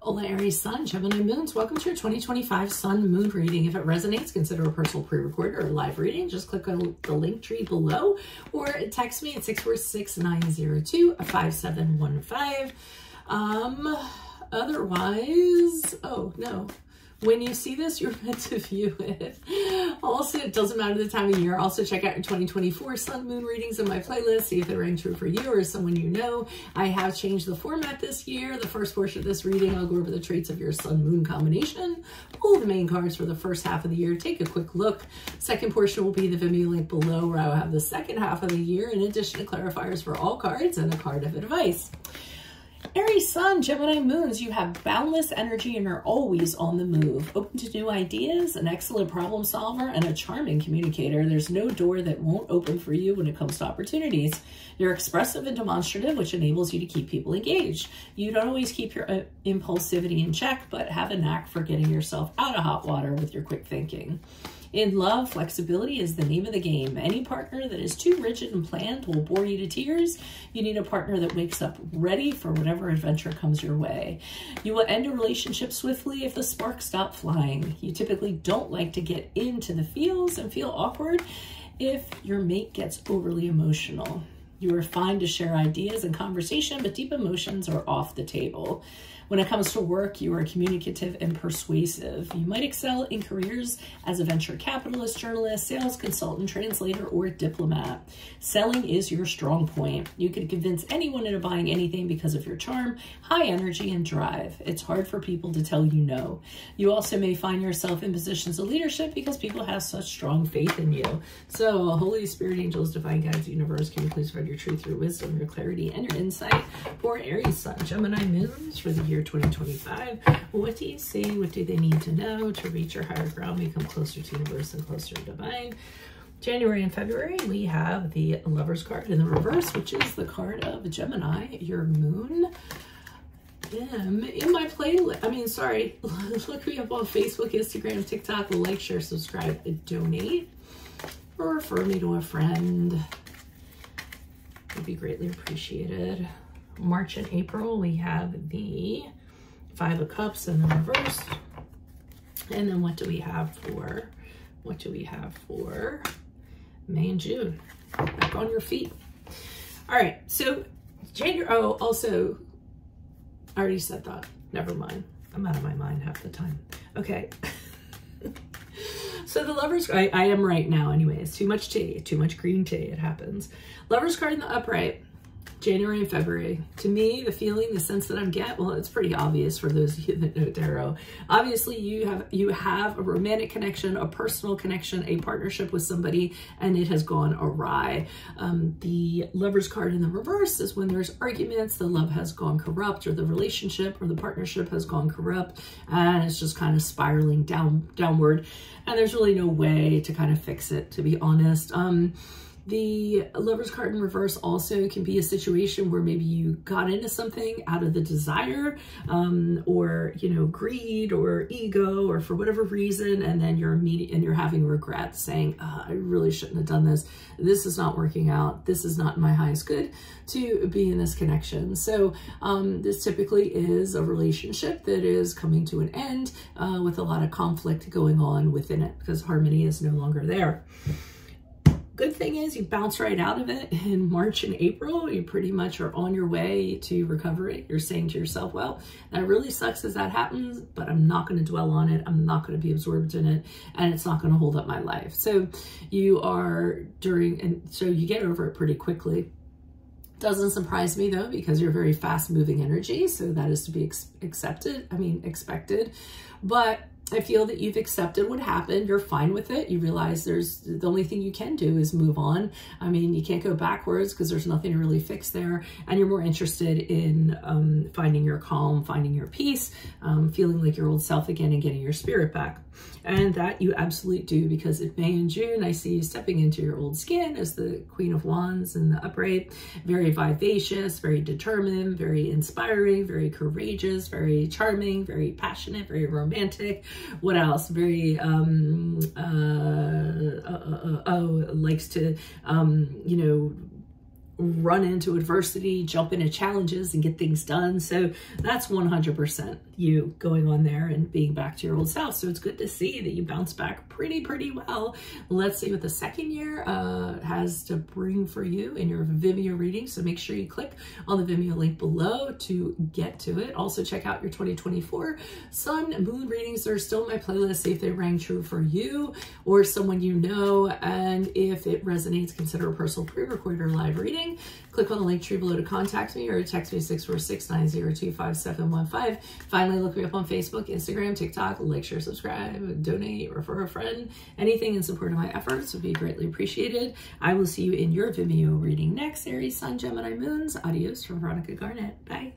Hola Aries Sun, Gemini Moons. Welcome to your 2025 Sun Moon reading. If it resonates, consider a personal pre-recorded or live reading. Just click on the link tree below or text me at 646-902-5715. Um, otherwise, oh no, when you see this, you're meant to view it. Also, it doesn't matter the time of year. Also, check out your 2024 Sun Moon readings in my playlist. See if it rang true for you or someone you know. I have changed the format this year. The first portion of this reading, I'll go over the traits of your Sun Moon combination, pull the main cards for the first half of the year, take a quick look. Second portion will be the Vimeo link below where I'll have the second half of the year in addition to clarifiers for all cards and a card of advice. Aries Sun, Gemini Moons, you have boundless energy and are always on the move. Open to new ideas, an excellent problem solver, and a charming communicator. There's no door that won't open for you when it comes to opportunities. You're expressive and demonstrative, which enables you to keep people engaged. You don't always keep your uh, impulsivity in check, but have a knack for getting yourself out of hot water with your quick thinking. In love, flexibility is the name of the game. Any partner that is too rigid and planned will bore you to tears. You need a partner that wakes up ready for whatever adventure comes your way. You will end a relationship swiftly if the sparks stop flying. You typically don't like to get into the feels and feel awkward if your mate gets overly emotional. You are fine to share ideas and conversation, but deep emotions are off the table. When it comes to work, you are communicative and persuasive. You might excel in careers as a venture capitalist, journalist, sales consultant, translator, or diplomat. Selling is your strong point. You can convince anyone into buying anything because of your charm, high energy, and drive. It's hard for people to tell you no. You also may find yourself in positions of leadership because people have such strong faith in you. So, Holy Spirit, angels, divine guides, universe, can you please spread your truth, your wisdom, your clarity, and your insight for Aries, Sun, Gemini, Moons for the year year 2025. What do you see? What do they need to know to reach your higher ground, become closer to the universe and closer to divine? January and February, we have the Lover's card in the reverse, which is the card of Gemini, your moon. Um, in my playlist, I mean, sorry, look me up on Facebook, Instagram, TikTok, like, share, subscribe, donate, or refer me to a friend. Would be greatly appreciated. March and April, we have the Five of Cups in the reverse. And then what do we have for, what do we have for May and June? Back on your feet. All right, so January, oh, also, I already said that. Never mind. I'm out of my mind half the time. Okay. so the lover's, I, I am right now anyways. Too much tea, too much green tea. It happens. Lover's card in the upright. January and February. To me, the feeling, the sense that I'm get, well, it's pretty obvious for those of you that know tarot. Obviously, you have you have a romantic connection, a personal connection, a partnership with somebody, and it has gone awry. Um, the lover's card in the reverse is when there's arguments, the love has gone corrupt, or the relationship or the partnership has gone corrupt, and it's just kind of spiraling down downward. And there's really no way to kind of fix it, to be honest. Um, the lover's card in reverse also can be a situation where maybe you got into something out of the desire um, or, you know, greed or ego or for whatever reason. And then you're immediate and you're having regret saying, oh, I really shouldn't have done this. This is not working out. This is not my highest good to be in this connection. So um, this typically is a relationship that is coming to an end uh, with a lot of conflict going on within it because harmony is no longer there. Thing is you bounce right out of it in March and April. You pretty much are on your way to recovery. You're saying to yourself, well, that really sucks as that happens, but I'm not going to dwell on it. I'm not going to be absorbed in it, and it's not going to hold up my life. So you are during, and so you get over it pretty quickly. Doesn't surprise me though, because you're very fast moving energy. So that is to be accepted. I mean, expected, but I feel that you've accepted what happened. You're fine with it. You realize there's the only thing you can do is move on. I mean, you can't go backwards because there's nothing to really fix there. And you're more interested in um, finding your calm, finding your peace, um, feeling like your old self again and getting your spirit back. And that you absolutely do because in May and June, I see you stepping into your old skin as the Queen of Wands in the upright, very vivacious, very determined, very inspiring, very courageous, very charming, very passionate, very romantic. What else? Very, um, uh, uh, uh, uh, uh, likes to, um, you know, run into adversity, jump into challenges and get things done. So that's 100% you going on there and being back to your old self. So it's good to see that you bounce back pretty, pretty well. Let's see what the second year uh, has to bring for you in your Vimeo reading. So make sure you click on the Vimeo link below to get to it. Also check out your 2024 Sun Moon readings. They're still in my playlist. See if they rang true for you or someone you know. And if it resonates, consider a personal pre-recorded or live reading. Click on the link tree below to contact me or text me 646-902-5715. Finally, look me up on Facebook, Instagram, TikTok, like, share, subscribe, donate, refer a friend. Anything in support of my efforts would be greatly appreciated. I will see you in your Vimeo reading next, Aries, Sun, Gemini, Moons. Adios from Veronica Garnet. Bye.